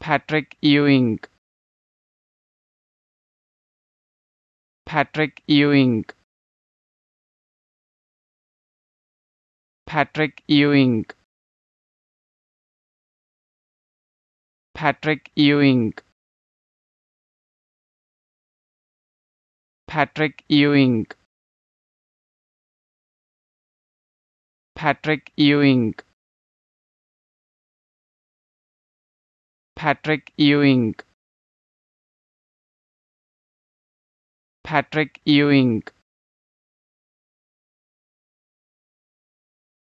Patrick Ewing. Patrick Ewing. Patrick Ewing. Patrick Ewing. Patrick Ewing. Patrick Ewing Patrick Ewing. Patrick Ewing